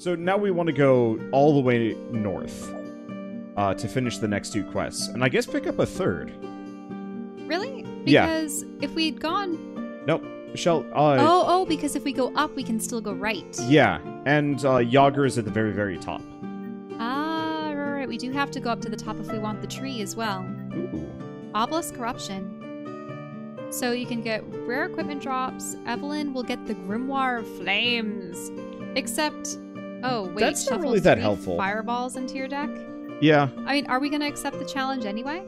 So now we want to go all the way north uh, to finish the next two quests, and I guess pick up a third. Really? Yeah. Because if we'd gone. Nope. Shell. Uh, oh, oh, because if we go up, we can still go right. Yeah, and uh, Yager is at the very, very top. Ah, right, right. We do have to go up to the top if we want the tree as well. Ooh. Obelisk Corruption. So you can get rare equipment drops. Evelyn will get the Grimoire of Flames. Except, oh wait, That's not really that helpful. Fireballs into your deck. Yeah. I mean, are we gonna accept the challenge anyway,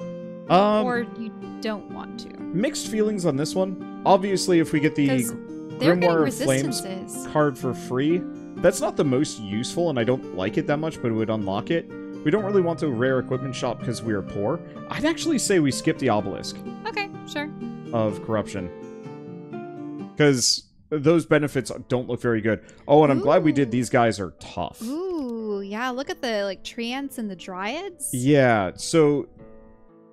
Um, or you don't want to? mixed feelings on this one. Obviously, if we get the Because they're getting Grimoire of Flames card for free, that's not the most useful, and I don't like it that much, but it would unlock it. We don't really want the rare equipment shop because we are poor. I'd actually say we skip the obelisk Okay, sure. of corruption. Because those benefits don't look very good. Oh, and I'm glad we did. These guys are tough. Ooh, yeah. Look at the like treants and the dryads. Yeah, so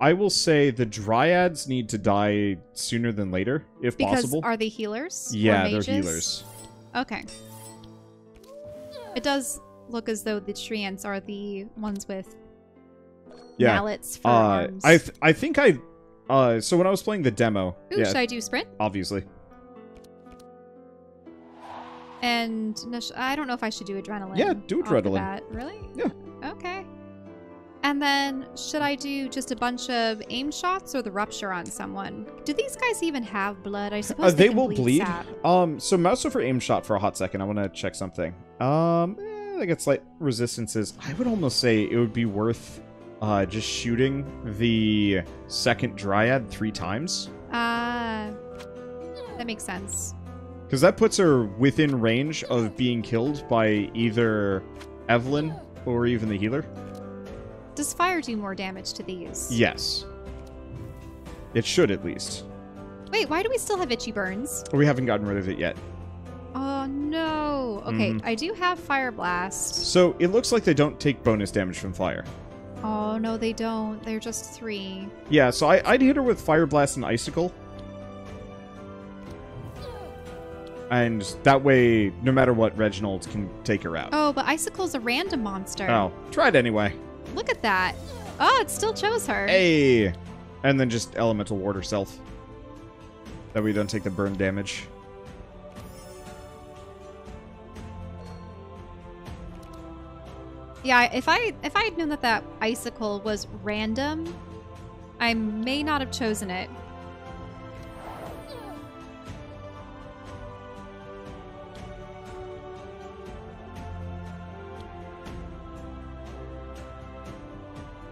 I will say the dryads need to die sooner than later, if Because possible. are they healers? yeah, they're healers. Okay. It does look as though the treants are the ones with Yeah. mallets for Uh, arms. I th- I think I uh so when I was playing the demo, Ooh, yeah, should I do sprint? obviously. And I don't know if I should do adrenaline. Yeah, do adrenaline. Really? Yeah. Okay. And then should I do just a bunch of aim shots or the rupture on someone? Do these guys even have blood? I suppose Uh, they can will bleed. bleed. Um so mouse over aim shot for a hot second. I want to check something. Um eh, I get slight resistances. I would almost say it would be worth uh just shooting the second dryad 3 times. Ah, that makes sense. Because that puts her within range of being killed by either Evelyn or even the healer. Does fire do more damage to these? Yes. It should at least. Wait, why do we still have itchy burns? We haven't gotten rid of it yet. Oh no. Okay, Mhm. I do have fire blast. So it looks like they don't take bonus damage from fire. Oh no, they don't. They're just three. Yeah, so I, I'd hit her with Fire Blast and Icicle. And that way, no matter what, Reginald can take her out. Oh, but icicle's a random monster. Oh, try it anyway. Look at that. Oh, it still chose her. Hey! And then just Elemental Ward herself. That way you don't take the burn damage. Yeah, if I if I had known that that icicle was random, I may not have chosen it.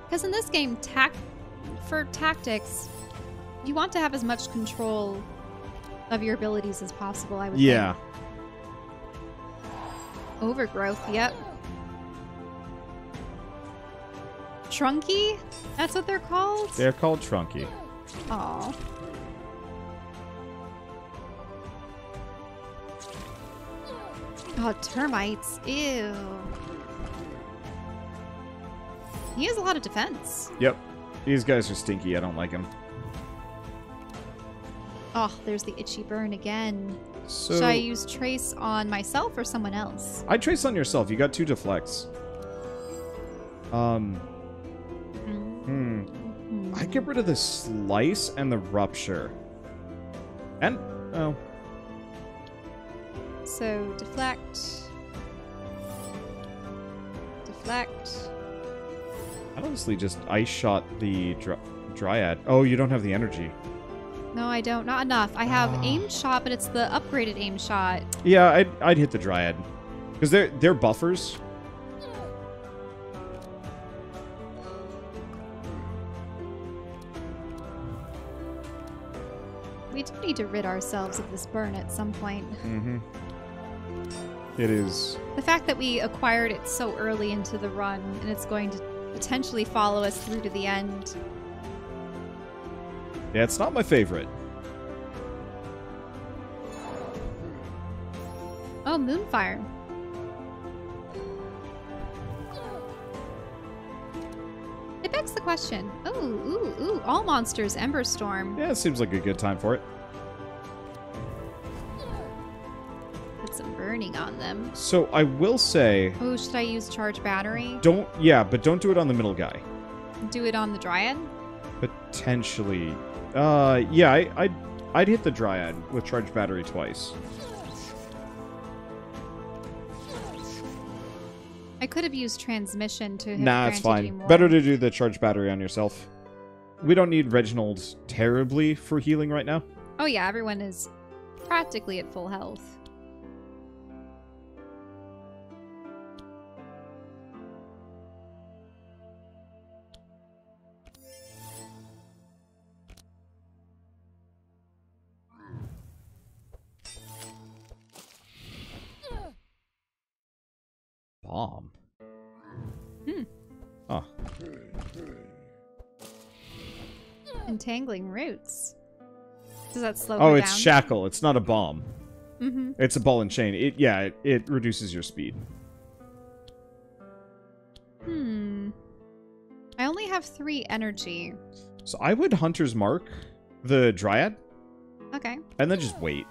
Because in this game, tac for tactics, you want to have as much control of your abilities as possible. I would Yeah. think. Overgrowth. Yep. Trunky? That's what they're called? They're called Trunky. Aw. Oh, termites. Ew. He has a lot of defense. Yep. These guys are stinky. I don't like them. Oh, there's the itchy burn again. So Should I use trace on myself or someone else? I trace on yourself. You got two deflects. Um, hmm. Hmm. I get rid of the slice and the rupture. And oh, So deflect. Deflect. I'd honestly just ice shot the dry- dryad. Oh, you don't have the energy. No, I don't. Not enough. I have Ah. aim shot, but it's the upgraded aim shot. Yeah, I'd, I'd hit the dryad because they're they're buffers. We do need to rid ourselves of this burn at some point. Mm-hmm. It is. The fact that we acquired it so early into the run and it's going to potentially follow us through to the end. Yeah, it's not my favorite. Oh, Moonfire. It begs the question. Ooh, ooh, ooh. All monsters, Ember Storm. Yeah, it seems like a good time for it. On them. So I will say, Oh, should I use charge battery? don't. Yeah, but don't do it on the middle guy. Do it on the dryad? Potentially. Uh, yeah, I, I'd, I'd hit the Dryad with charge battery twice. I could have used transmission to Nah, it's fine. Better to do the charge battery on yourself. We don't need Reginald terribly for healing right now. Oh yeah, everyone is practically at full health. Bomb. Hmm. Oh, Entangling roots. Does that slow oh, it's down? shackle. It's not a bomb. mm-hmm. It's a ball and chain. It yeah, it, it reduces your speed. Hmm. I only have three energy. So I would Hunter's Mark the Dryad Okay. and then just wait.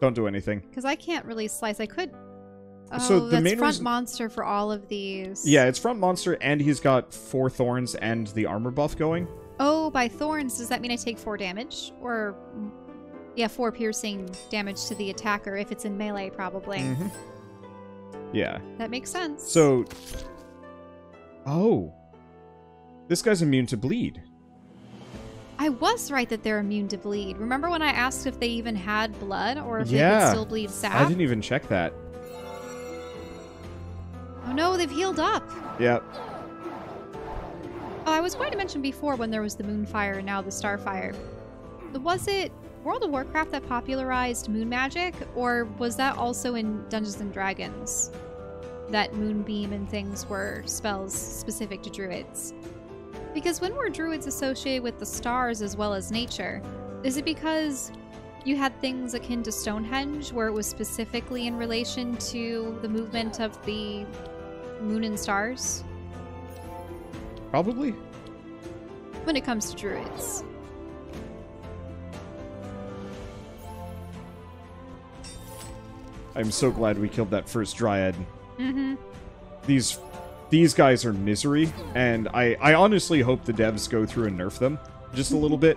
Don't do anything. Because I can't really slice. I could. Oh, So the that's main front reason- monster for all of these. Yeah, it's front monster and he's got four thorns and the armor buff going. Oh, by thorns, does that mean I take four damage? Or. Yeah, four piercing damage to the attacker if it's in melee, probably. Mhm. Yeah. That makes sense. So Oh. This guy's immune to bleed. I was right that they're immune to bleed. Remember when I asked if they even had blood or if they Yeah. could still bleed sap? I didn't even check that. Oh no, they've healed up. Yep. Oh, I was going to mention before when there was the Moonfire and now the Starfire. Was it World of Warcraft that popularized moon magic, or was that also in Dungeons and Dragons? That moonbeam and things were spells specific to druids. Because when were druids associated with the stars as well as nature? Is it because you had things akin to Stonehenge, where it was specifically in relation to the movement of the moon and stars? Probably. when it comes to druids. I'm so glad we killed that first dryad. Mm-hmm. These these guys are misery, and I I honestly hope the devs go through and nerf them just a little bit.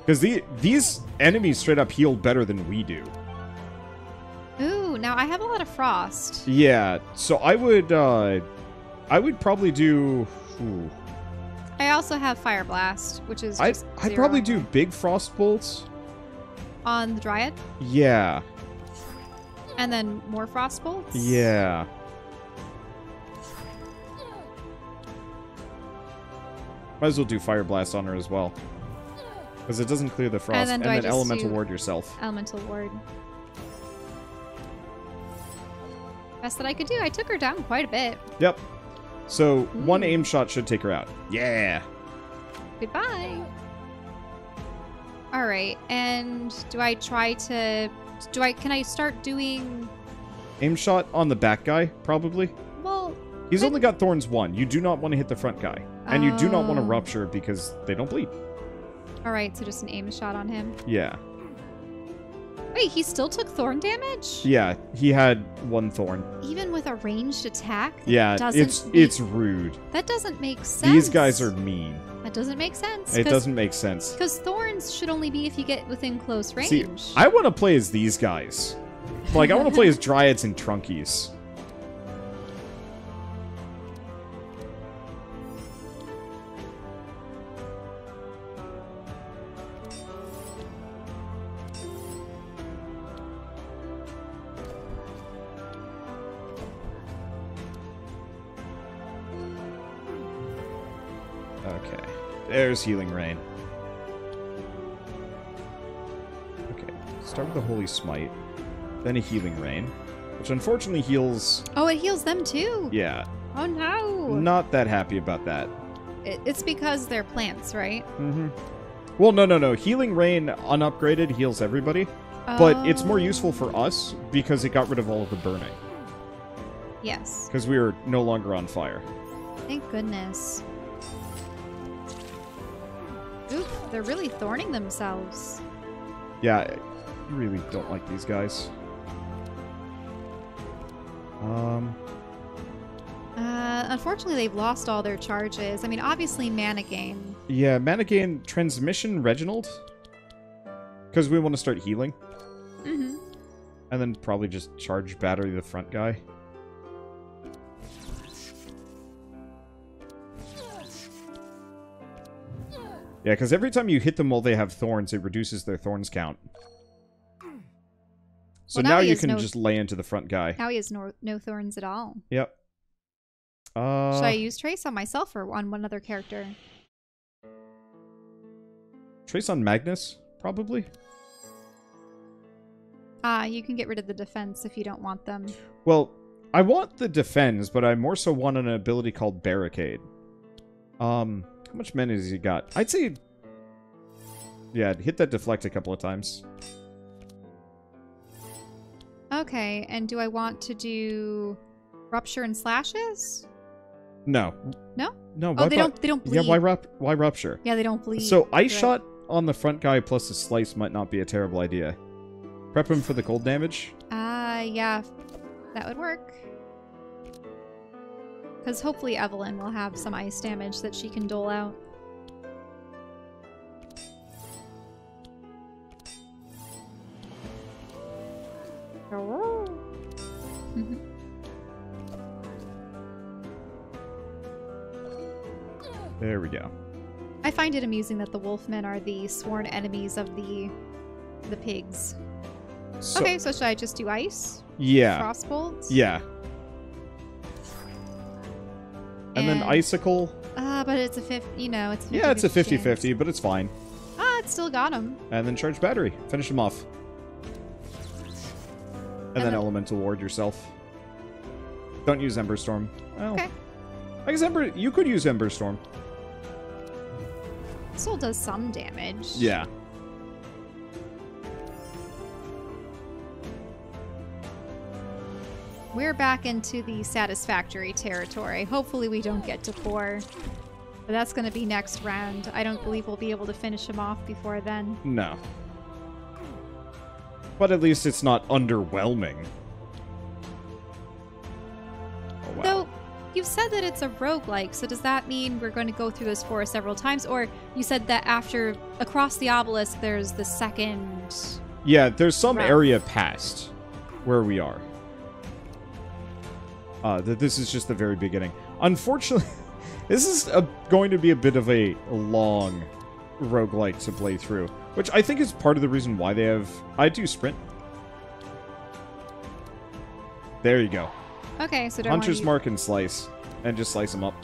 Because the, these enemies straight up heal better than we do. Now I have a lot of frost. Yeah, so I would uh I would probably do ooh, I also have fire blast, which is I'd, I'd probably do big frost bolts. on the dryad, Yeah. and then more frost bolts. Yeah. Might as well do fire blast on her as well. Because it doesn't clear the frost, then and then, elemental ward yourself. Elemental ward. Best that I could do. I took her down quite a bit. Yep. So hmm. one aim shot should take her out. Yeah. Goodbye. All right, and do I try to? Do I? Can I start doing? Aim shot on the back guy, probably. Well, He's But- only got thorns one. You do not want to hit the front guy. And you do not want to Oh. rupture because they don't bleed. all right. So just an aim shot on him. Yeah. Wait, he still took thorn damage? Yeah, he had one thorn. Even with a ranged attack? Yeah, doesn't it's make- it's rude. That doesn't make sense. These guys are mean. That doesn't make sense. It doesn't make sense. Because thorns should only be if you get within close range. See, I want to play as these guys. Like, I want to play as Dryads and Trunkies. There's Healing Rain. Okay. Start with the Holy Smite. Then a Healing Rain. Which unfortunately heals... oh, it heals them too. Yeah. Oh no. Not that happy about that. It's because they're plants, right? Mm-hmm. Well, no, no, no. Healing Rain unupgraded heals everybody. But it's more useful Oh. for us because it got rid of all of the burning. Yes. Because we are no longer on fire. Thank goodness. Oof, they're really thorning themselves. Yeah, I really don't like these guys. Um, Uh, unfortunately, they've lost all their charges. I mean, obviously, mana gain. yeah, mana gain transmission Reginald. Because we want to start healing. Mm-hmm. And then probably just charge battery the front guy. Yeah, because every time you hit them while they have thorns, it reduces their thorns count. So Well, now now, you can no- just lay into the front guy. Now he has no, no thorns at all. Yep. Uh, Should I use Trace on myself or on one other character? Trace on Magnus, probably. Ah, you can get rid of the defense if you don't want them. Well, I want the defense, but I more so want an ability called Barricade. Um, how much mana has he got? I'd say... Yeah, hit that deflect a couple of times. Okay, and do I want to do rupture and slashes? No. No? No, Oh, they don't. They don't bleed. Yeah, why, rup- why rupture? Yeah, they don't bleed. So, Ice Right. Shot on the front guy plus a Slice might not be a terrible idea. Prep him for the cold damage. Ah, yeah, that would work. Because hopefully Evelyn will have some ice damage that she can dole out. Mm-hmm. There we go. I find it amusing that the wolfmen are the sworn enemies of the the pigs. So, okay, so should I just do ice? Yeah. Frostbolts? Yeah. Icicle. Ah, but it's a 50, you know, it's Yeah, it's a 50 50-50, but it's fine. Ah, it still got him. And then charge battery. Finish him off. And, then, then- elemental ward yourself. Don't use Ember Storm. Well, Okay. I guess Ember. You could use Ember Storm. Still does some damage. Yeah. We're back into the satisfactory territory. Hopefully we don't get to four. But that's going to be next round. I don't believe we'll be able to finish him off before then. No. But at least it's not underwhelming. Oh wow. Though, you've said that it's a roguelike, so does that mean we're going to go through this forest several times? Or you said that after, across the obelisk, there's the second... Yeah, there's some Right. area past where we are. Uh, that this is just the very beginning. Unfortunately, this is a, going to be a bit of a long roguelike to play through, which I think is part of the reason why they have. I do sprint. There you go. Okay, so do I wanna Hunter's use- mark and slice, and just slice them up.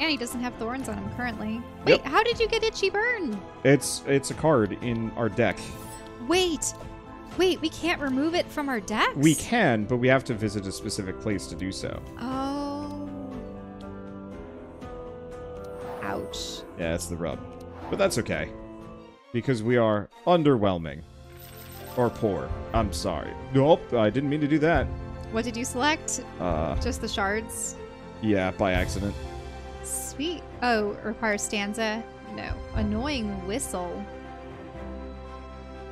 And he doesn't have thorns on him currently. Wait, Yep. how did you get Itchy Burn? It's it's a card in our deck. Wait, wait, we can't remove it from our decks? We can, but we have to visit a specific place to do so. Oh. Ouch. Yeah, that's the rub. But that's okay. Because we are underwhelming. Or poor. I'm sorry. Nope, I didn't mean to do that. What did you select? Uh, Just the shards? yeah, by accident. Sweet. Oh, requires stanza? No. Annoying whistle.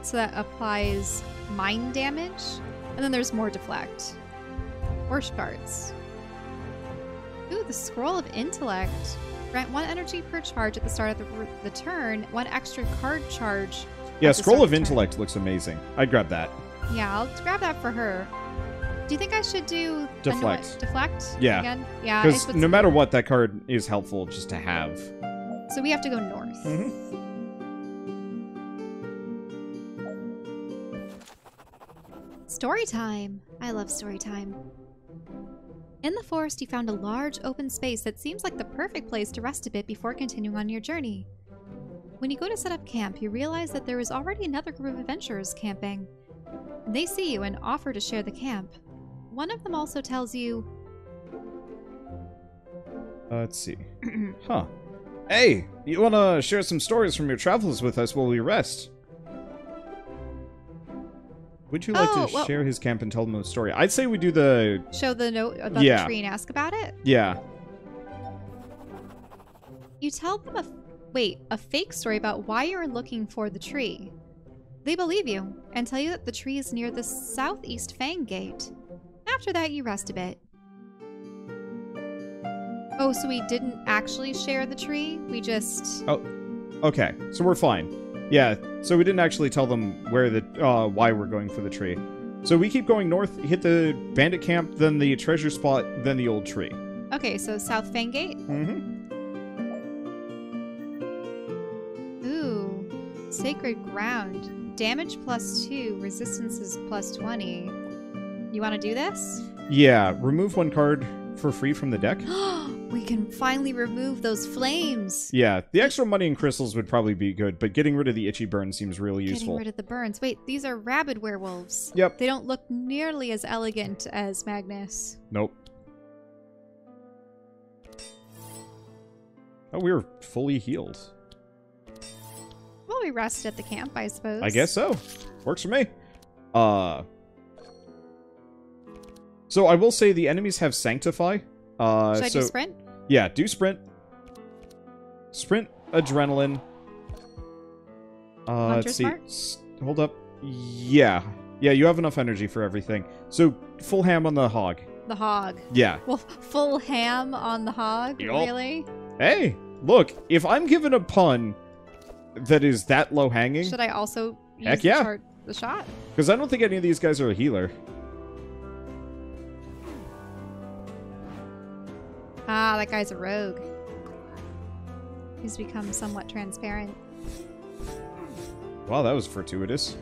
So that applies mind damage. And then there's more deflect. Or shards. Ooh, the scroll of intellect. Grant one energy per charge at the start of the, the turn, one extra card charge. Yeah, Scroll of the turn. Intellect looks amazing. I'd grab that. Yeah, I'll grab that for her. Do you think I should do Deflect. deflect? Yeah. Again? Yeah. Because no matter what, that card is helpful just to have. So we have to go north. Mm-hmm. Story time. I love story time. In the forest, you found a large open space that seems like the perfect place to rest a bit before continuing on your journey. When you go to set up camp, you realize that there is already another group of adventurers camping. They see you and offer to share the camp. One of them also tells you, Uh, let's see. Huh. Hey, you want to share some stories from your travels with us while we rest? Would you like Oh, to well- share his camp and tell them a story? I'd say we do the. show the note about Yeah. the tree and ask about it. Yeah. You tell them a wait, a fake story about why you're looking for the tree. They believe you and tell you that the tree is near the southeast Fang Gate. After that, you rest a bit. Oh, so we didn't actually share the tree? We just. Oh, okay, so we're fine. Yeah, so we didn't actually tell them where the uh why we're going for the tree. So we keep going north, hit the bandit camp, then the treasure spot, then the old tree. Okay, so South Fangate. Mm-hmm. Ooh. Sacred Ground. Damage plus 2, resistance is plus 20. You want to do this? Yeah, remove one card for free from the deck. we can finally remove those flames. Yeah, the extra money and crystals would probably be good, but getting rid of the itchy burn seems really Getting useful. Getting rid of the burns. Wait, these are rabid werewolves. Yep. They don't look nearly as elegant as Magnus. Nope. Oh, we were fully healed. Well, we rest at the camp, I suppose. I guess so. Works for me. Uh. So I will say the enemies have sanctify. Uh, Should I so do sprint? Yeah, do sprint. Sprint, adrenaline. Uh, let's see. S- hold up. Yeah, yeah, you have enough energy for everything. So full ham on the hog. The hog. Yeah. Well, full ham on the hog? Yup. Really? Hey, look, if I'm given a pun that is that low hanging, Should I also use Heck the, yeah. the shot? because I don't think any of these guys are a healer. Ah, that guy's a rogue. He's become somewhat transparent. Wow, that was fortuitous.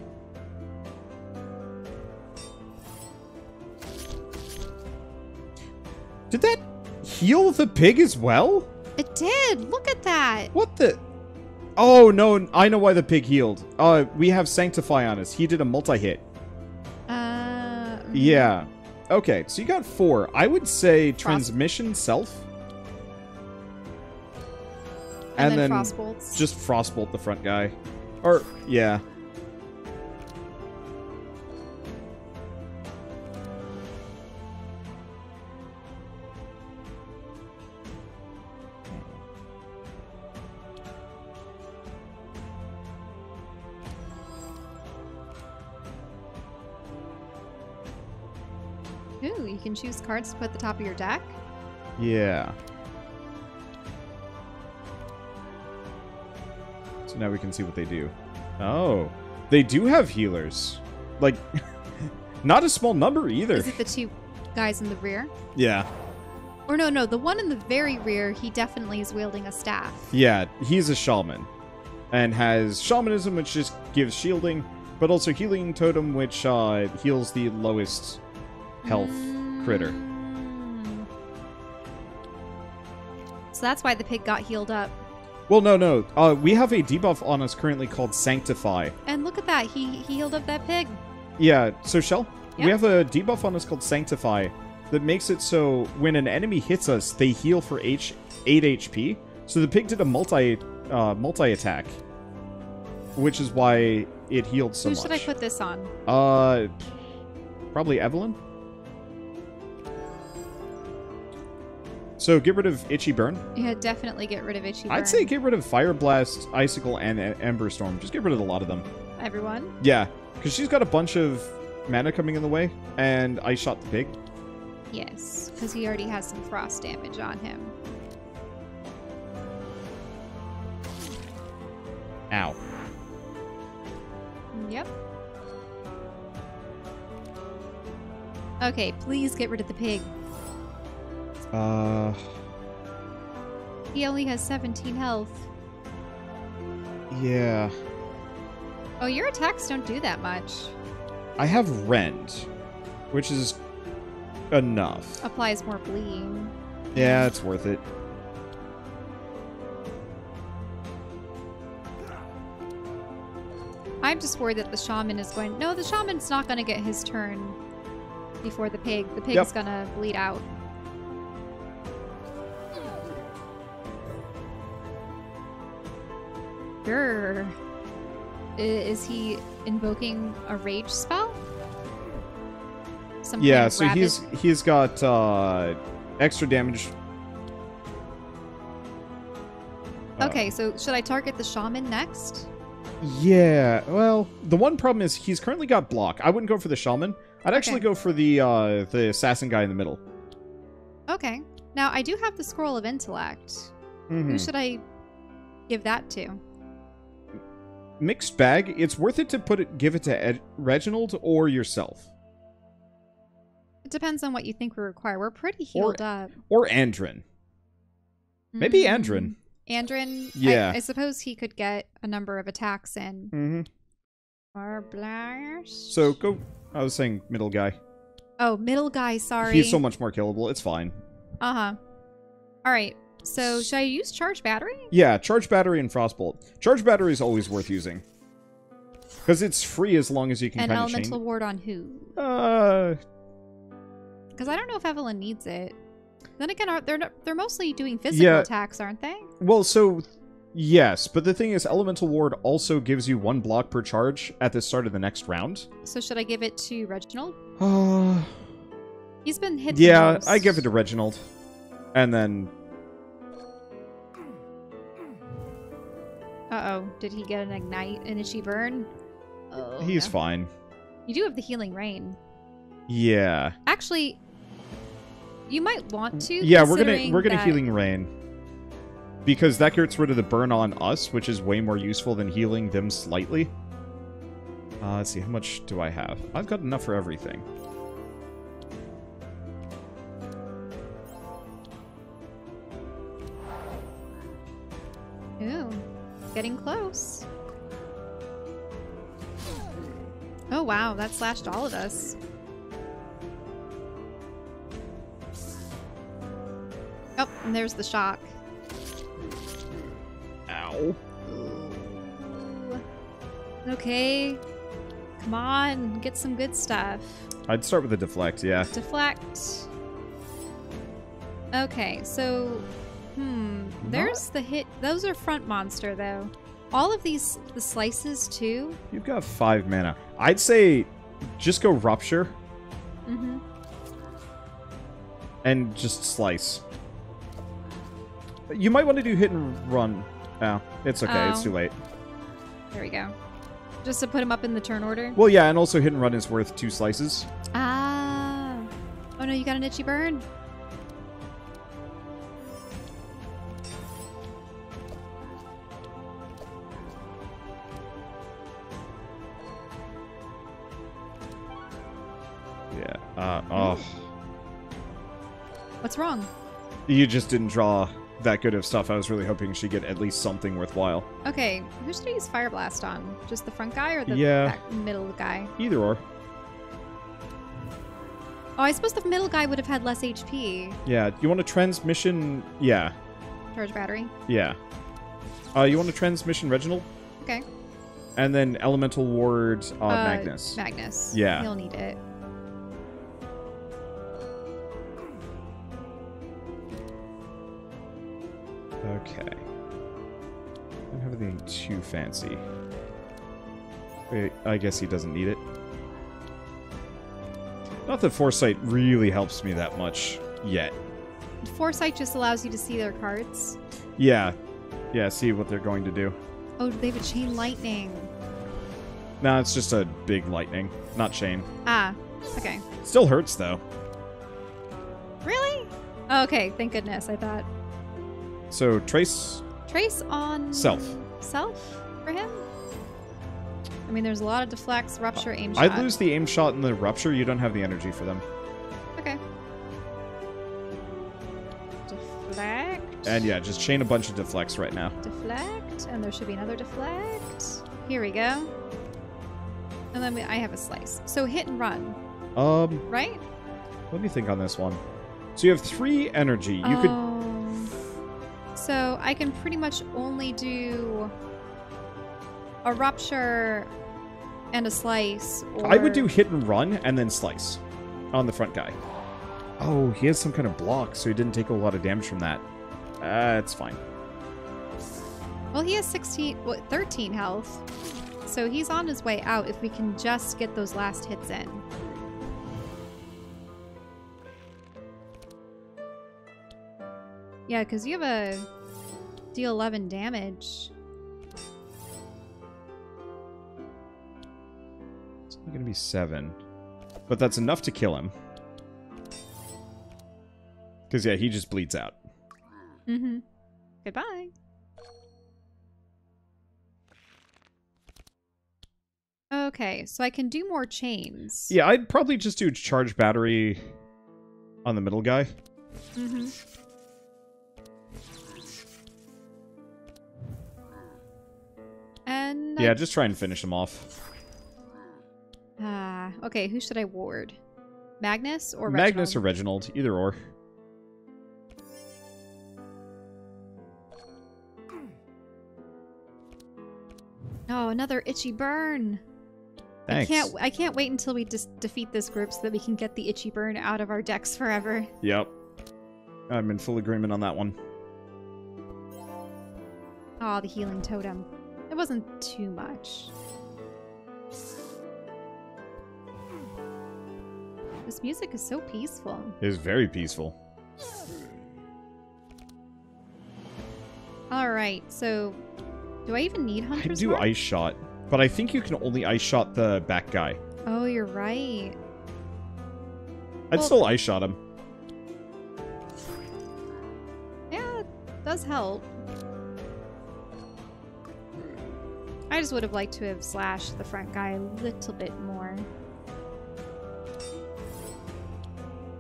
Did that heal the pig as well? It did! Look at that! What the? Oh no, I know why the pig healed. Uh, we have Sanctify on us. He did a multi-hit. Uh. Yeah. Okay, so you got four. I would say Frost- transmission self. And, And then, then frostbolts. Just frostbolt the front guy. Or yeah. Can choose cards to put at the top of your deck. Yeah. So now we can see what they do. Oh. They do have healers. Like, not a small number either. Is it the two guys in the rear? Yeah. Or no, no, the one in the very rear, he definitely is wielding a staff. Yeah, he's a shaman. And has shamanism, which just gives shielding, but also healing totem, which uh, heals the lowest health critter. Mm. So that's why the pig got healed up. Well, no, no. Uh, we have a debuff on us currently called Sanctify. And look at that, he, he healed up that pig. Yeah, so Shell, Yeah. we have a debuff on us called Sanctify that makes it so when an enemy hits us, they heal for H 8 HP. So the pig did a multi uh, multi attack, which is why it healed so Who much. Who should I put this on? Uh, probably Evelyn. So get rid of Itchy Burn. Yeah, definitely get rid of Itchy I'd say get rid of Fire Blast, Icicle, and Ember Storm. Just get rid of a lot of them. Everyone. Yeah, because she's got a bunch of mana coming in the way, and I shot the pig. Yes, because he already has some frost damage on him. Ow. Yep. Okay, please get rid of the pig. Uh, He only has 17 health. yeah. Oh, your attacks don't do that much. I have Rend, which is enough. Applies more bleed. Yeah, it's worth it. I'm just worried that the shaman is going. No, the shaman's not going to get his turn before the pig. The pig's Yep. going to bleed out. I- Is he invoking a rage spell? Some kind Yeah, of so rabid- he's he's got uh extra damage. Uh, Okay, so should I target the shaman next? Yeah, well, the one problem is he's currently got block. I wouldn't go for the shaman. I'd actually Okay. go for the uh the assassin guy in the middle. Okay. Now I do have the scroll of intellect. Mhm. Who should I give that to? Mixed bag. It's worth it to put it, give it to Ed, Reginald or yourself It depends on what you think we require. We're pretty healed up. or Andrin. Maybe Mm, Andrin. Andrin. Yeah. I, I suppose he could get a number of attacks in. Mm-hmm. Or blast. So go. I was saying middle guy. Oh, middle guy. Sorry. He's so much more killable. It's fine. Uh huh. All right. So should I use charge battery? Yeah, charge battery and frostbolt. Charge battery is always worth using because it's free as long as you can An kind elemental ward on who? Uh, Because I don't know if Evelyn needs it. Then again, they're not, they're mostly doing physical Yeah. attacks, aren't they? well, so yes, but the thing is, elemental ward also gives you one block per charge at the start of the next round. So should I give it to Reginald? Uh, He's been hit. yeah. I give it to Reginald, and then Uh oh, did he get an ignite, an itchy burn? Oh, he's no. fine. You do have the healing rain. Yeah, Actually, you might want to. yeah, we're gonna we're gonna that- healing rain because that gets rid of the burn on us, which is way more useful than healing them slightly. Uh, let's see, how much do I have? I've got enough for everything. Ooh, getting close. Oh wow, that slashed all of us. Oh, and there's the shock. Ow. Ooh. Okay. Come on, get some good stuff. I'd start with the deflect, yeah. Deflect. Okay, so hmm, there's the hit. Those are front monster though. All of these the slices too. You've got five mana. I'd say just go rupture Mm-hmm. and just slice. You might want to do hit and run. Oh, it's okay. It's Oh. too late. There we go. Just to put him up in the turn order. Well, yeah, and also hit and run is worth two slices. Ah. Oh no, you got an itchy burn. What's wrong? You just didn't draw that good of stuff. I was really hoping she'd get at least something worthwhile. Okay, who should I use Fire Blast on? Just the front guy or the Yeah. back middle guy? Either or. Oh, I suppose the middle guy would have had less HP. Yeah. You want a transmission? Yeah. Charge battery. Yeah. Uh, you want a transmission Reginald? Okay. And then elemental ward uh, Uh, Magnus. Magnus. Yeah. He'll need it. Okay. I don't have anything too fancy. Wait, I guess he doesn't need it. Not that Foresight really helps me that much yet. Foresight just allows you to see their cards. Yeah. Yeah, see what they're going to do. Oh, they have a chain lightning. No, it's just a big lightning, not chain. Ah, okay. Still hurts though. Really? Oh, okay, thank goodness. I thought So trace trace on Self. Self for him. I mean, there's a lot of deflects, rupture, aim shot. I'd lose the aim shot and the rupture. You don't have the energy for them. Okay. Deflect. And yeah, just chain a bunch of deflects right now. Deflect, and there should be another deflect. Here we go. And then we, I have a slice. So hit and run, Um, right? let me think on this one. So you have three energy. You could Um, So I can pretty much only do a rupture and a slice. Or... I would do hit and run and then slice on the front guy. Oh, he has some kind of block, so he didn't take a lot of damage from that. Uh, it's fine. Well, he has 16, what, 13 health. So he's on his way out if we can just get those last hits in. Yeah, because you have a deal 11 damage. It's only going to be seven. But that's enough to kill him. Because, yeah, he just bleeds out. Mm-hmm. Goodbye. Okay, so I can do more chains. Yeah, I'd probably just do charge battery on the middle guy. Mm-hmm. Yeah, just try and finish him off. Ah, okay. Who should I ward? Magnus or Magnus or Reginald? Reginald, either or. Oh, another itchy burn. Thanks. I can't. I can't wait until we just defeat this group so that we can get the itchy burn out of our decks forever. Yep. I'm in full agreement on that one. Oh, the healing totem. Wasn't too much. This music is so peaceful. It is very peaceful. All right, so do I even need Hunter's I do Mark? ice shot, but I think you can only ice shot the back guy. Oh, you're right. I'd Well- still ice shot him. Yeah, it does help. I just would have liked to have slashed the front guy a little bit more.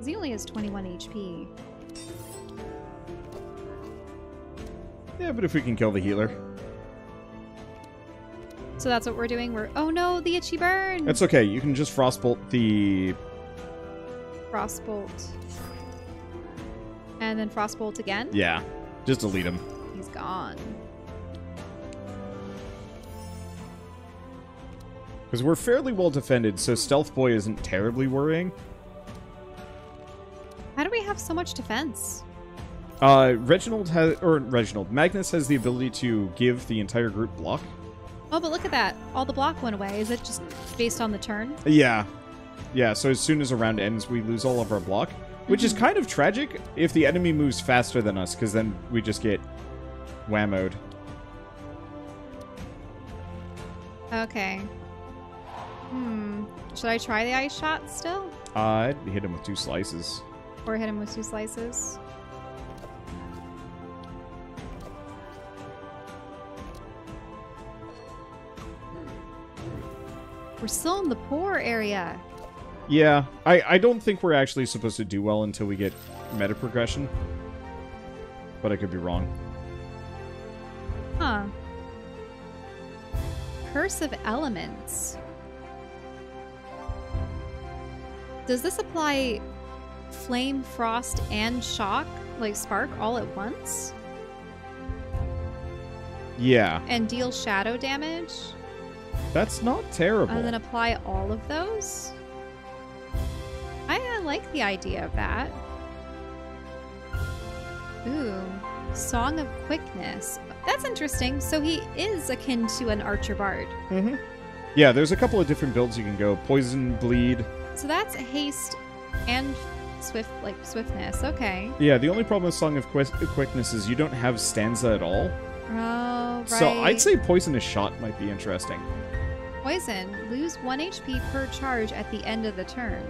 he only has 21 HP. Yeah, but if we can kill the healer. So that's what we're doing. We're oh no, the itchy burn. It's okay. You can just frostbolt the. frostbolt, and then frostbolt again. Yeah, just delete him. He's gone. Because we're fairly well defended, so Stealth Boy isn't terribly worrying. How do we have so much defense? Uh, Reginald has, or Reginald, Magnus has the ability to give the entire group block. Oh, but look at that. All the block went away. Is it just based on the turn? Yeah. Yeah, so as soon as a round ends, we lose all of our block. Which is kind of tragic if the enemy moves faster than us, because then we just get whammoed. Okay. Hmm. Should I try the ice shot still? Uh, I'd hit him with two slices. Or hit him with two slices? We're still in the poor area. Yeah, I, I don't think we're actually supposed to do well until we get meta progression. But I could be wrong. Huh. Curse of Elements. Does this apply flame, frost, and shock, like spark, all at once? Yeah, And deal shadow damage? that's not terrible. And then apply all of those? I, I like the idea of that. Ooh, Song of Quickness. That's interesting. So he is akin to an Archer Bard. Mm-hmm. Yeah, there's a couple of different builds you can go. Poison, bleed. So that's haste and swift, like swiftness. Okay. Yeah, the only problem with Song of Quick- Quickness is you don't have stanza at all. Oh, right. So I'd say Poisonous Shot might be interesting. poison. Lose one HP per charge at the end of the turn.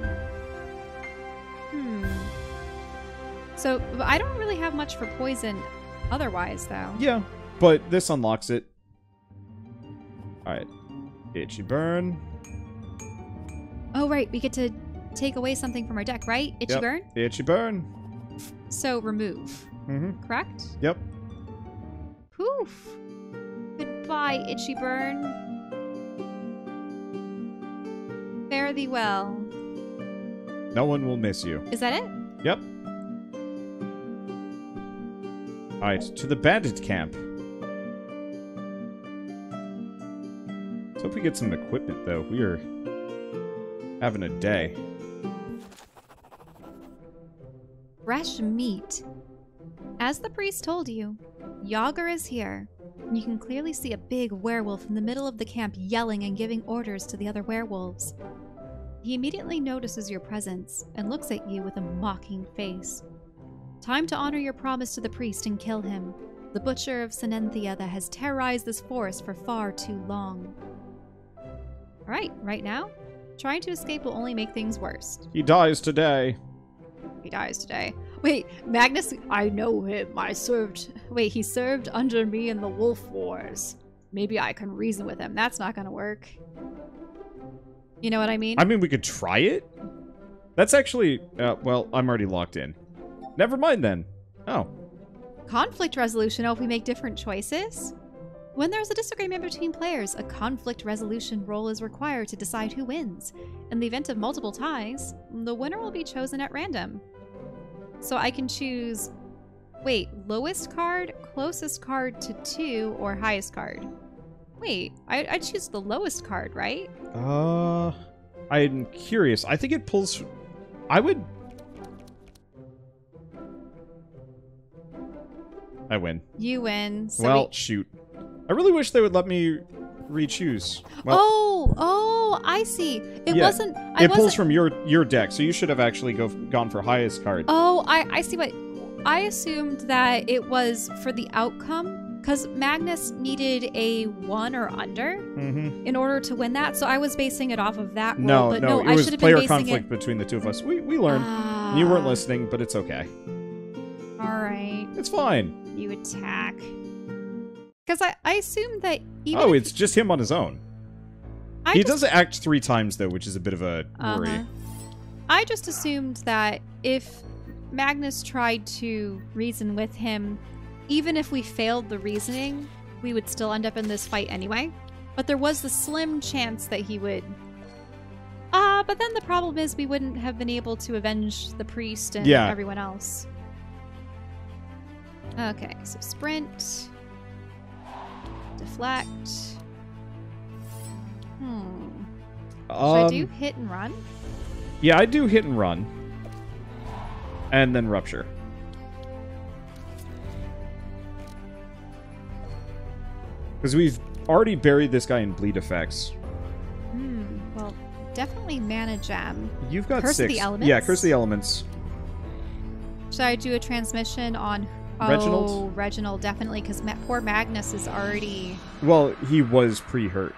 Hmm. So I don't really have much for poison, otherwise though. Yeah, but this unlocks it. Alright. Itchy Burn. Oh right, we get to take away something from our deck, right? Itchy Yep. burn. Itchy Burn. So remove. Mm-hmm. Correct. Yep. Poof. Goodbye, itchy burn. Fare thee well. No one will miss you. Is that it? Yep. Alright, to the bandit camp. Let's hope we get some equipment, though. We are having a day. Fresh meat. As the priest told you, Yager is here. You can clearly see a big werewolf in the middle of the camp yelling and giving orders to the other werewolves. He immediately notices your presence and looks at you with a mocking face. Time to honor your promise to the priest and kill him, the butcher of Senenthia that has terrorized this forest for far too long. Alright, right now? Trying to escape will only make things worse. He dies today. He dies today. Wait, Magnus, I know him. I served. Wait, he served under me in the Wolf Wars. Maybe I can reason with him. That's not gonna work. You know what I mean? I mean, we could try it. That's actually, uh, well, I'm already locked in. Never mind then. Oh, Conflict resolution. Oh, if we make different choices? When there's a disagreement between players, a conflict resolution roll is required to decide who wins. In the event of multiple ties, the winner will be chosen at random. So I can choose, wait, lowest card, closest card to two, or highest card. Wait, I, I choose the lowest card, right? uh, I'm curious. I think it pulls. I would. I win. You win. So well, we- shoot. I really wish they would let me re-choose. Well, oh, oh, I see. It Yeah, wasn't. I it wasn't, pulls from your your deck, so you should have actually go gone for highest card. Oh, I, I see what. I assumed that it was for the outcome because Magnus needed a one or under mm-hmm. in order to win that. So I was basing it off of that. Roll, No, but no, no, it I was player conflict it. between the two of us. We we learned. you weren't Ah, listening, but it's okay. All right, It's fine. you attack. Because I, I assumed that even oh, it's just him on his own. I he just, does act three times though, which is a bit of a worry. Uh-huh. I just assumed that if Magnus tried to reason with him, even if we failed the reasoning, we would still end up in this fight anyway. But there was the slim chance that he would. Ah, but then the problem is we wouldn't have been able to avenge the priest and Yeah. everyone else. Okay, so sprint, deflect. Hmm. Should I Um, do hit and run? Yeah, I do hit and run, and then rupture. Because we've already buried this guy in bleed effects. Hmm. Well, definitely mana gem. You've got Curse of six. the Yeah, Elements? curse the elements. Should I do a transmission on? Oh, Reginald, definitely, because Ma- poor Magnus is already. Well, he was pre-hurt.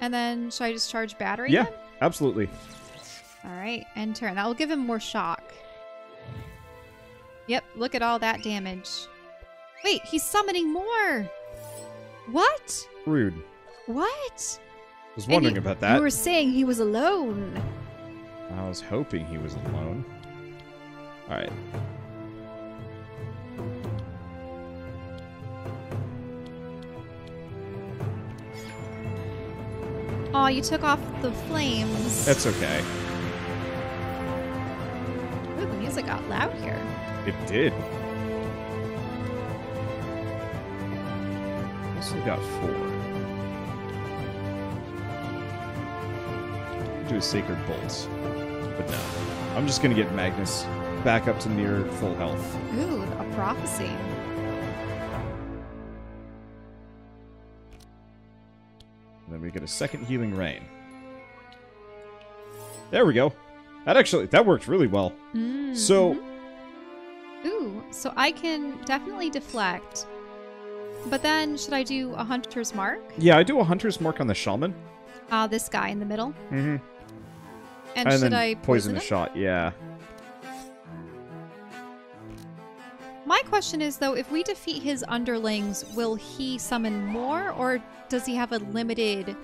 And then should I just charge battery? Yeah, then? absolutely. All right, end turn. That will give him more shock. Yep, look at all that damage. Wait, he's summoning more. What? Rude. What? I Was wondering you- about that. You were saying he was alone. I was hoping he was alone. All right. Oh, you took off the flames. That's okay. Ooh, the music got loud here. It did. I also got four. Do a sacred bolt, but no. I'm just gonna get Magnus back up to near full health. Ooh, a prophecy. And then we get a second healing rain. There we go. That actually that worked really well. Mm, So. Ooh, so I can definitely deflect. But then, should I do a hunter's mark? yeah, I do a hunter's mark on the shaman. Uh, this guy in the middle. Mm-hmm. And, And, should then I poison poison a shot. Yeah. Question is, though, if we defeat his underlings, will he summon more, or does he have a limited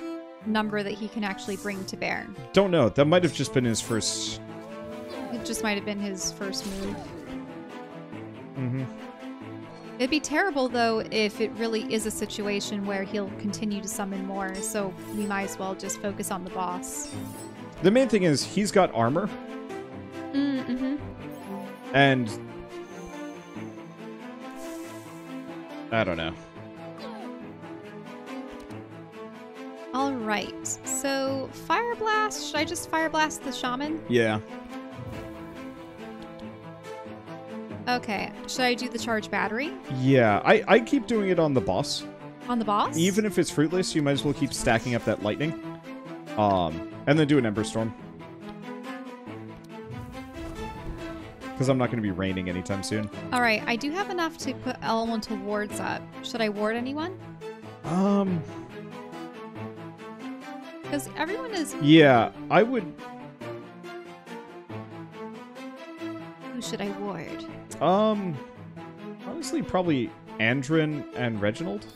number that he can actually bring to bear? Don't know. That might have just been his first. It just might have been his first move. Mm-hmm. It'd be terrible, though, if it really is a situation where he'll continue to summon more, so we might as well just focus on the boss. The main thing is he's got armor, Mm-hmm. and I don't know. All right. So, Fire Blast. Should I just Fire Blast the Shaman? Yeah. Okay. Should I do the Charge Battery Yeah. I I keep doing it on the boss. on the boss? Even if it's fruitless, you might as well keep stacking up that lightning. Um, and then do an Ember Storm. Because I'm not going to be raining anytime soon. All right. I do have enough to put elemental wards up. Should I ward anyone? Um, Because everyone is. Yeah, I would. Who should I ward? Um, honestly, probably Andrin and Reginald.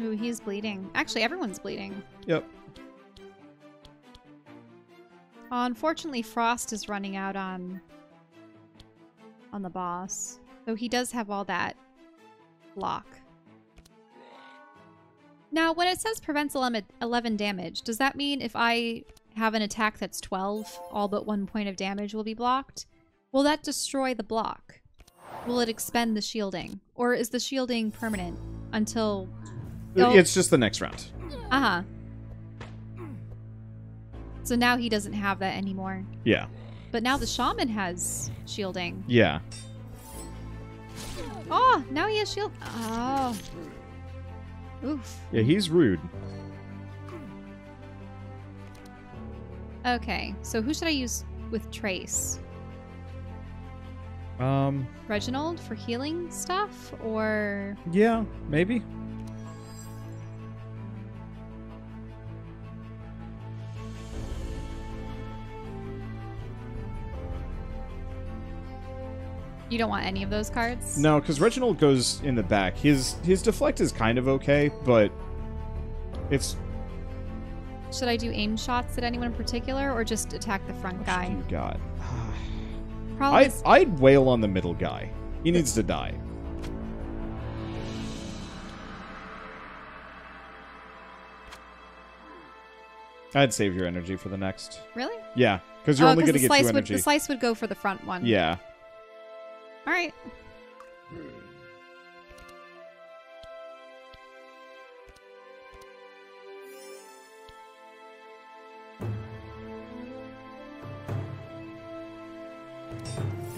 Ooh, he's bleeding. Actually, everyone's bleeding. Yep. Uh, unfortunately, Frost is running out on on the boss. Though he does have all that block. Now, when it says prevents 11 11 damage, does that mean if I have an attack that's 12, all but one point of damage will be blocked? Will that destroy the block? Will it expend the shielding? Or is the shielding permanent until... It's just the next round. Uh-huh. So now he doesn't have that anymore. Yeah. But now the shaman has shielding. Yeah. Oh, now he has shield. Oh. Oof. Yeah, he's rude. Okay, so who should I use with Trace? Um, Reginald for healing stuff? Or. yeah, maybe. You don't want any of those cards? No, because Reginald goes in the back. His his deflect is kind of okay, but it's Should I do aim shots at anyone in particular or just attack the front what guy? you got. Probably. I'd I'd wail on the middle guy. He needs to die. I'd save your energy for the next. Really? Yeah, because you're oh, only going to get slice two would, energy. The slice would go for the front one. yeah. All right.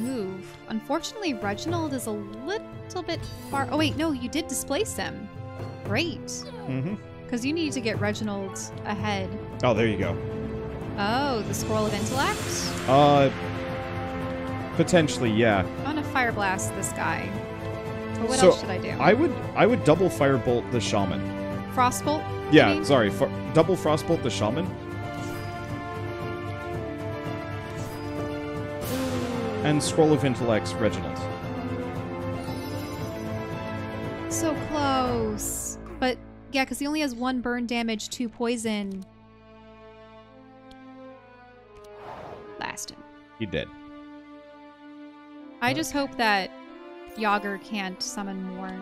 Ooh. Unfortunately, Reginald is a little bit far. Oh, wait, no, you did displace him. Great. Mm-hmm. Because you need to get Reginald ahead. Oh, there you go. Oh, the Scroll of Intellect? Uh, potentially, yeah. Want to Fire Blast this guy. But what So, else should I do? I would I would double firebolt the shaman. Frostbolt? Yeah, sorry, f- double frostbolt the shaman and scroll of intellects Reginald. So close. But yeah, because he only has one burn damage, two poison. Blast him. He did. I just hope that Yager can't summon more.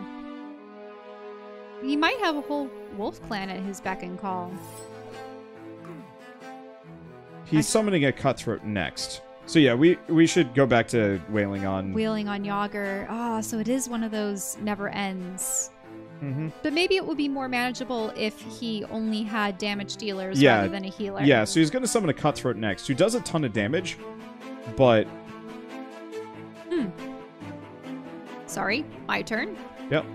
He might have a whole wolf clan at his beck and call. He's summoning a cutthroat next. So yeah, we we should go back to wailing on. Wheeling on Yager. Ah, so it is one of those never ends. hmm But maybe it would be more manageable if he only had damage dealers Yeah, rather than a healer. Yeah, so he's going to summon a cutthroat next, who does a ton of damage, but Sorry, my turn. Yep.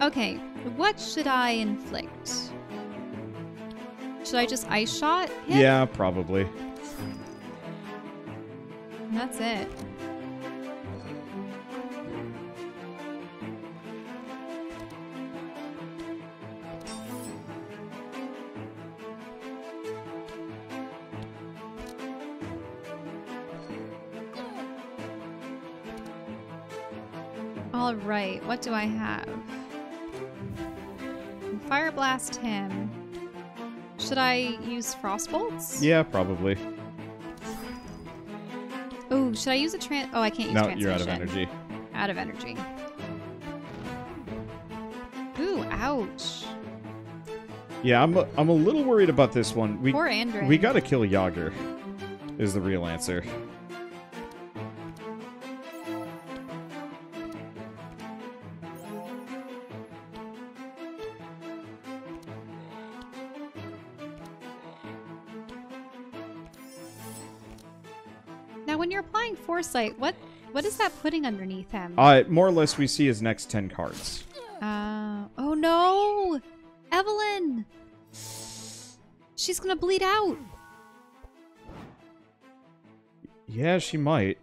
Okay, what should I inflict? Should I just ice shot him? yeah, probably. That's it. What do I have? Fire blast him. Should I use frost bolts? Yeah, probably. Oh, should I use a tran? Oh, I can't use No, you're out of energy. Out of energy. Ooh, ouch. Yeah, I'm a, I'm a little worried about this one. We Poor Andrin. we got to kill Yager. Is the real answer. Applying foresight, what what is that putting underneath him? Uh, more or less, we see his next ten cards. Uh, oh no, Evelyn. She's gonna bleed out. Yeah, she might.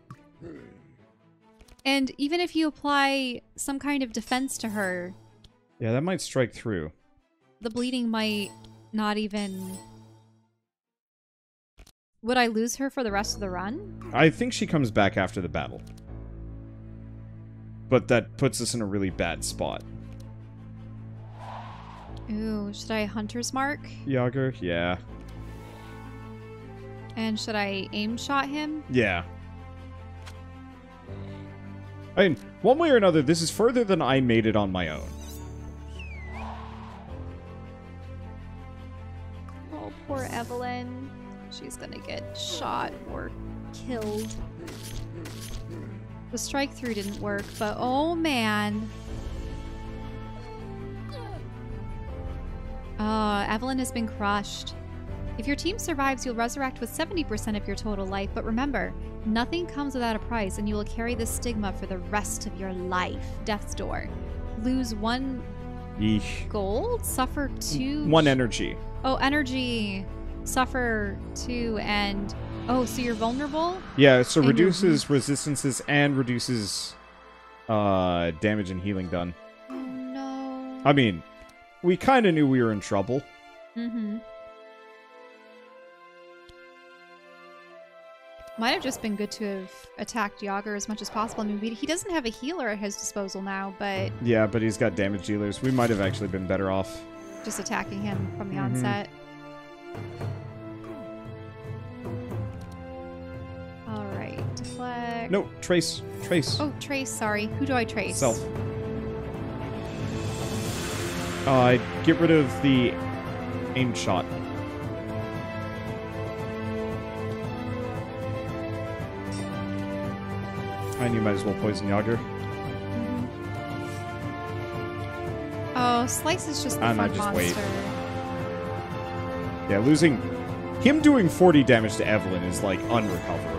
And even if you apply some kind of defense to her, Yeah, that might strike through. the bleeding might not even. Would I lose her for the rest of the run? I think she comes back after the battle. But that puts us in a really bad spot. Ooh, should I Hunter's Mark? Yager? Yeah. And should I aim shot him? Yeah. I mean, one way or another, this is further than I made it on my own. She's gonna get shot or killed. The strike through didn't work, but oh man. Uh, Evelyn has been crushed. If your team survives, you'll resurrect with 70% of your total life, but remember, nothing comes without a price, and you will carry the stigma for the rest of your life. Death's Door. Lose one Yeesh. gold, suffer two. One energy. Oh, energy. Suffer too and. Oh, so you're vulnerable? Yeah, so reduces resistances and reduces uh damage and healing done. Oh, no. I mean, we kind of knew we were in trouble. Mm hmm. Might have just been good to have attacked Yager as much as possible. I mean, he doesn't have a healer at his disposal now, but Yeah, but he's got damage dealers. We might have actually been better off. just attacking him from the Mhm. onset. Deflect. No, trace, trace. Oh, trace, sorry. Who do I trace? Self. Uh, get rid of the aim shot. And you might as well poison Yager. Mhm. Oh, Slice is just the I fun might just wait. monster. Yeah, losing him doing 40 damage to Evelyn is like unrecoverable.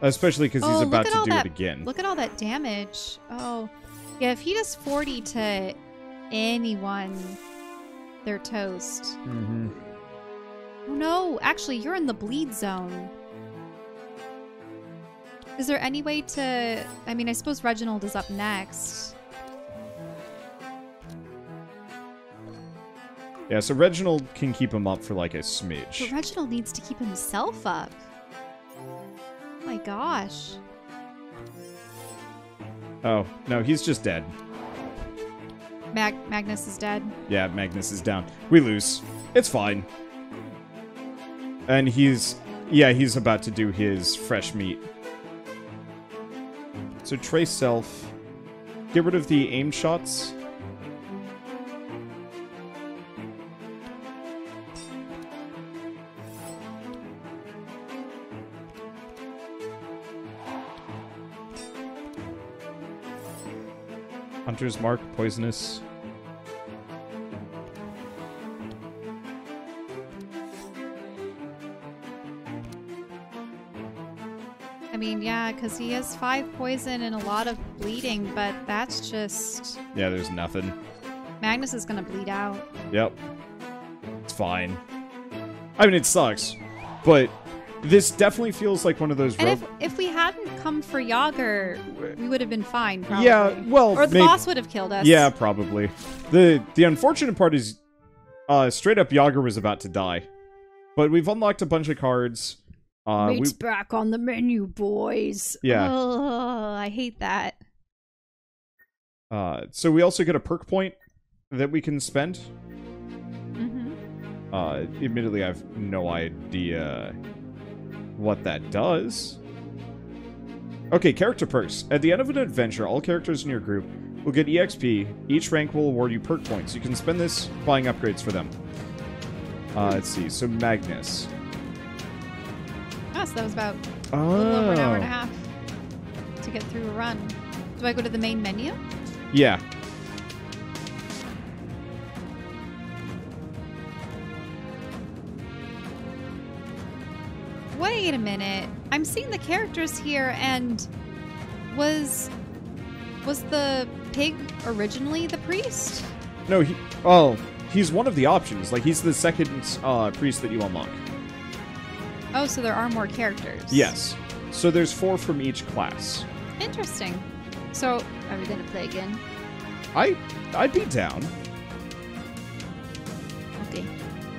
Especially because Oh, he's about to do that- it again. Look at all that damage. Oh, yeah. If he does forty to anyone, they're toast. Mm-hmm. Oh no! Actually, you're in the bleed zone. Is there any way to? I mean, I suppose Reginald is up next. Yeah, so Reginald can keep him up for like a But smidge. Reginald needs to keep himself up. Oh gosh. Oh, no, he's just dead. Mag- Magnus is dead. Yeah, Magnus is down. We lose. It's fine. And he's... Yeah, he's about to do his fresh meat. So trace self. Get rid of the aim shots. Hunter's Mark, poisonous. I mean, yeah, because he has five poison and a lot of bleeding, but that's just. Yeah, there's nothing. Magnus is gonna bleed out. Yep. It's fine. I mean, it sucks, but this definitely feels like one of those. And ro- if if we hadn't come for Yager, we would have been fine, probably. yeah, well, Or the may- boss would have killed us. Yeah, probably. the The unfortunate part is, uh, straight up Yager was about to die, but we've unlocked a bunch of cards. Uh, we, Meat's back on the menu, boys. Yeah. Oh, I hate that. uh, so we also get a perk point that we can spend. hmm Uh, admittedly, I have no idea what that does. Okay, character perks. At the end of an adventure, all characters in your group will get EXP. Each rank will award you perk points. You can spend this buying upgrades for them. Uh, let's see. So Magnus. Oh, so that was about a little over an hour and a Oh, half to get through a run. Do I go to the main menu? yeah. Wait a minute. I'm seeing the characters here and was was the pig originally the priest? No, he. Oh, he's one of the options. Like he's the second uh, priest that you unlock. Oh, so there are more characters. Yes. So there's four from each class. Interesting. So, are we gonna play again? I I'd be down. Okay.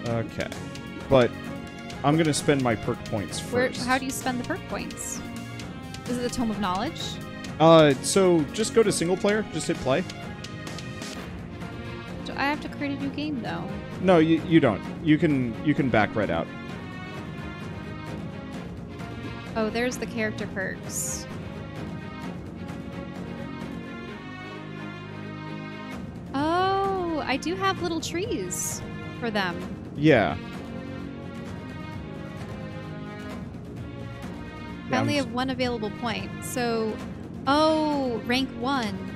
Okay. But I'm gonna spend my perk points Where? first. How do you spend the perk points? Is it the Tome of Knowledge? Uh, so just go to single player. Just hit play. Do I have to create a new game though? No, you you don't. You can you can back right out. Oh, there's the character perks. Oh, I do have little trees for them. Yeah. I Yeah, only have one available point. So, oh, rank one.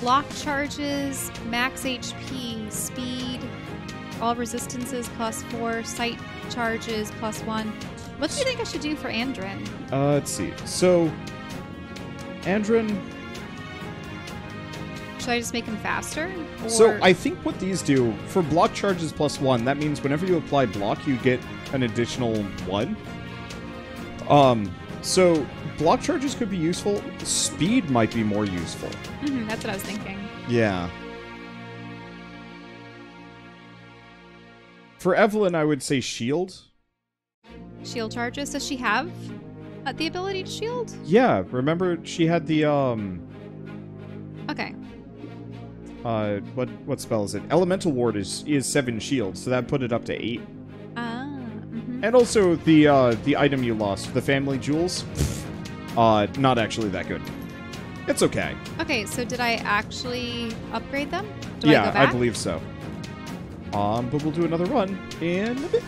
Block charges, max HP, speed, all resistances plus four, sight charges plus one. What do you think I should do for Andrin? Uh, let's see. So, Andrin. Should I just make him faster? Or... So I think what these do for block charges plus one, that means whenever you apply block, you get an additional one. Um, so block charges could be useful. Speed might be more useful. Mhm, that's what I was thinking. Yeah. For Evelyn, I would say shield. Shield charges. Does she have uh, the ability to shield? Yeah, remember she had the um Okay. uh what what spell is it? Elemental ward is is seven shields, so that put it up to eight. And also the uh the item you lost, the family jewels, uh not actually that good. It's okay. Okay, so did I actually upgrade them? Do yeah, I go back? believe so. Um, but we'll do another run in a bit.